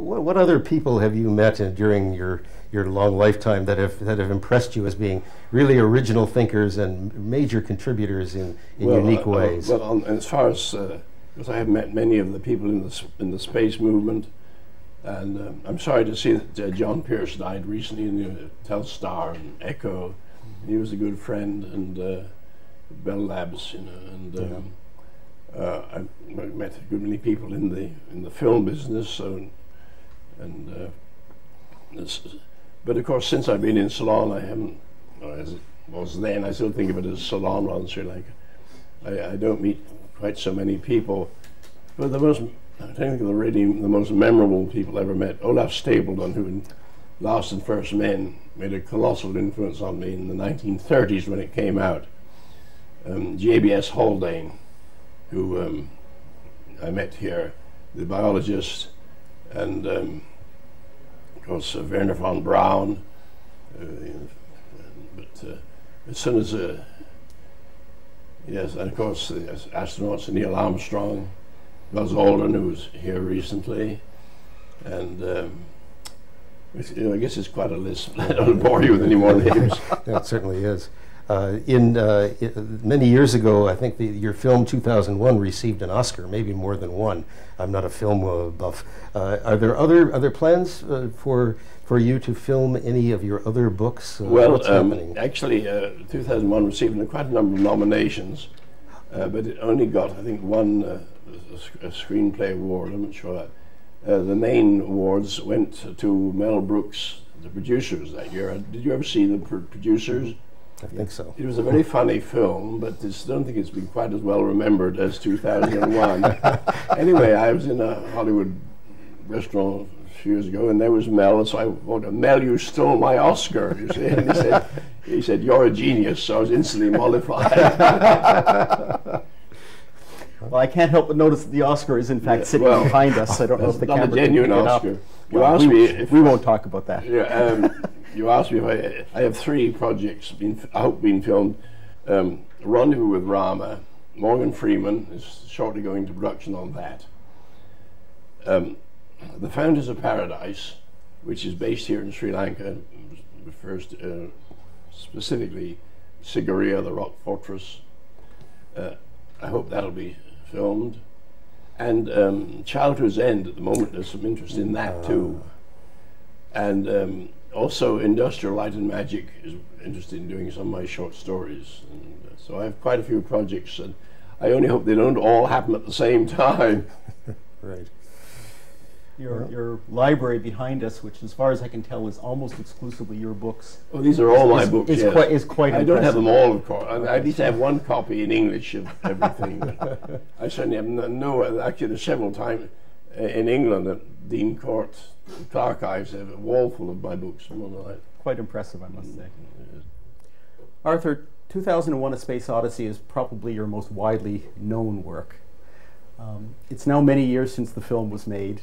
What, what other people have you met in, during your your long lifetime that have that have impressed you as being really original thinkers and major contributors in, in well, unique uh, ways? well, on, as far as because I have met many of the people in the in the space movement, and um, I'm sorry to see that uh, John Pierce died recently in the Telstar and Echo. He was a good friend and uh, Bell Labs, you know, and. Um, uh, I've met a good many people in the in the film business, so, and uh, but of course, since I've been in Ceylon, I haven't, as it was then, I still think of it as Ceylon rather than Sri Lanka. I, I don't meet quite so many people, but the most, I think the really the most memorable people I ever met, Olaf Stapledon, who in Last and First Men made a colossal influence on me in the 1930s when it came out. Um, JBS Haldane who um, I met here, the biologist, and um, of course uh, Wernher von Braun. Uh, but uh, as soon as, yes, and of course the astronauts Neil Armstrong, Buzz Aldrin, who was here recently, and um, I guess it's quite a list. I don't bore you with any more names. yeah, it certainly is. Uh, in uh, many years ago, I think the, your film 2001 received an Oscar, maybe more than one. I'm not a film uh, buff. Uh, are there other other plans uh, for for you to film any of your other books? well, um, actually, 2001 received quite a number of nominations, but it only got, I think, one a screenplay award. I'm not sure that. the main awards went to Mel Brooks, the producers that year. Did you ever see the pr producers? I think so. It was a very funny film, but I don't think it's been quite as well remembered as 2001. anyway, I was in a Hollywood restaurant a few years ago, and there was Mel, and so I thought, Mel, you stole my Oscar, you see. And he said, he said, you're a genius, so I was instantly mollified. well, I can't help but notice that the Oscar is in fact yeah, sitting well, behind us. I don't know if the not camera a genuine Oscar. You well, asked we, me if we won't talk about that. Yeah, um, you asked me if I, I have three projects, been, I hope being filmed. Um, Rendezvous with Rama, Morgan Freeman is shortly going to production on that. Um, the Fountains of Paradise, which is based here in Sri Lanka, refers to, uh, specifically Sigiriya, the rock fortress. Uh, I hope that'll be filmed. And um, Childhood's End, at the moment, there's some interest in that too. And um, also Industrial Light and Magic is interested in doing some of my short stories. And uh, so I have quite a few projects, and I only hope they don't all happen at the same time. right. Your, your library behind us, which as far as I can tell is almost exclusively your books. Oh, these are all my books, is yes. Quite, is quite I impressive. don't have them all, of course. I, I at least have one copy in English of everything. I certainly have no, no, actually there's several times uh, in England at Dean Court Clark Ives have a wall full of my books and all that. Quite impressive, I must say. Arthur, 2001 A Space Odyssey is probably your most widely known work. Um, it's now many years since the film was made.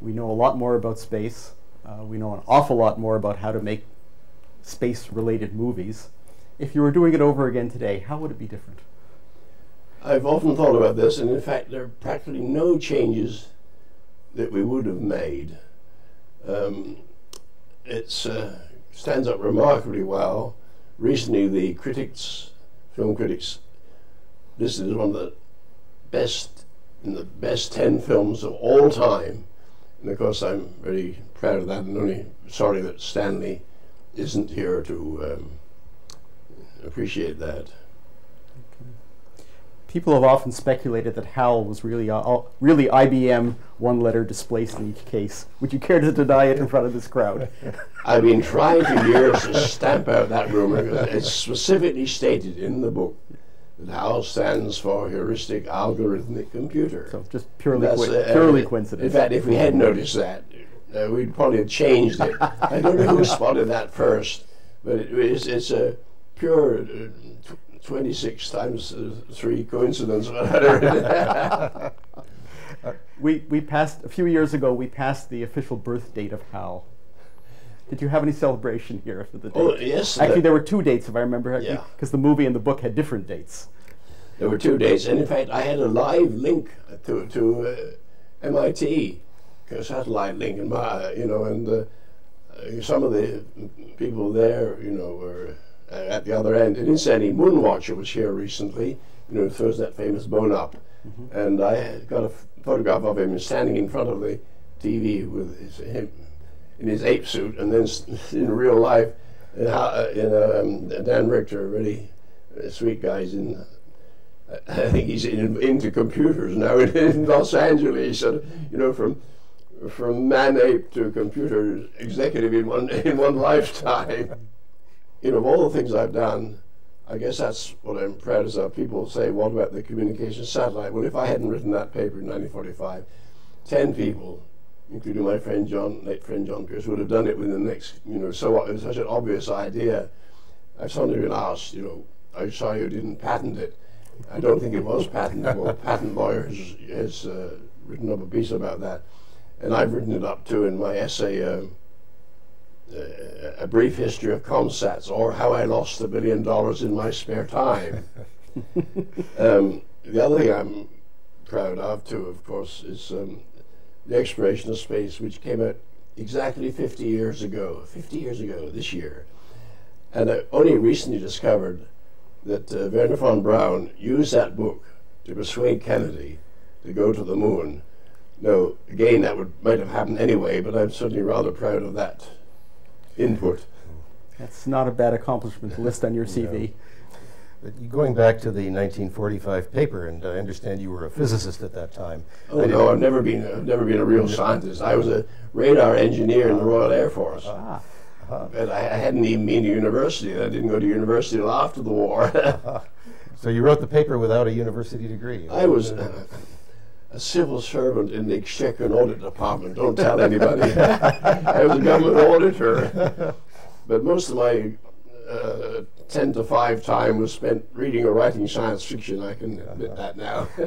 We know a lot more about space. Uh, we know an awful lot more about how to make space-related movies. If you were doing it over again today, how would it be different? I've often thought about this, and in fact, there are practically no changes that we would have made. Um, it uh, stands up remarkably well. Recently, the critics, film critics, listed as one of the best in the best ten films of all time. And of course, I'm very proud of that, and only sorry that Stanley isn't here to um, appreciate that people have often speculated that HAL was really uh, really IBM one letter displaced in each case. Would you care to deny it in front of this crowd? I've been trying for years to stamp out that rumor because it's specifically stated in the book that HAL stands for Heuristic Algorithmic Computer. So just purely, uh, purely coincidence. In fact, if we had noticed that, uh, we'd probably have changed it. I don't know who spotted that first, but it, it's, it's a pure uh, 26 times uh, 3 coincidence. we, we passed, a few years ago, we passed the official birth date of Hal. Did you have any celebration here for the date? Oh, yes. Actually, there were two dates, if I remember because yeah. the movie and the book had different dates. There were two dates, and in fact, I had a live link to, to uh, MIT a satellite link, and my, you know, and uh, uh, some of the people there, you know, were at the other end. And incidentally, Moonwatcher was here recently, you know, throws that famous bone up. Mm-hmm. And I got a photograph of him standing in front of the TV with his, him in his ape suit, and then in real life, uh, in, um, Dan Richter, really sweet guy, he's in I think he's in, into computers now in, in Los Angeles. You know, from from man ape to computer executive in one in one lifetime. You know, of all the things I've done, I guess that's what I'm proud of. People say, "What about the communication satellite?" Well, if I hadn't written that paper in 1945, ten people, including my friend John, late friend John Pierce, would have done it within the next. You know, so it was such an obvious idea. I've suddenly been asked, you know, I saw you didn't patent it. I don't think it was patentable. Patent lawyer has, has uh, written up a piece about that, and I've written it up too in my essay, uh, A Brief History of ComSats, or How I Lost a Billion Dollars in My Spare Time. um, the other thing I'm proud of too, of course, is um, the exploration of space, which came out exactly 50 years ago, 50 years ago this year. And I only recently discovered that uh, Wernher von Braun used that book to persuade Kennedy to go to the moon. Now, again, that would, might have happened anyway, but I'm certainly rather proud of that input. That's not a bad accomplishment to list on your CV. But going back to the 1945 paper, and I understand you were a physicist at that time. Oh no, I've never been. I've never been a real scientist. I was a radar engineer in the Royal Air Force. Ah. But I, I, hadn't even been to university. I didn't go to university until after the war. so you wrote the paper without a university degree? I was uh, a civil servant in the Exchequer and Audit Department. Don't tell anybody. I was a government auditor. But most of my uh, 10 to 5 time was spent reading or writing science fiction. I can admit that now.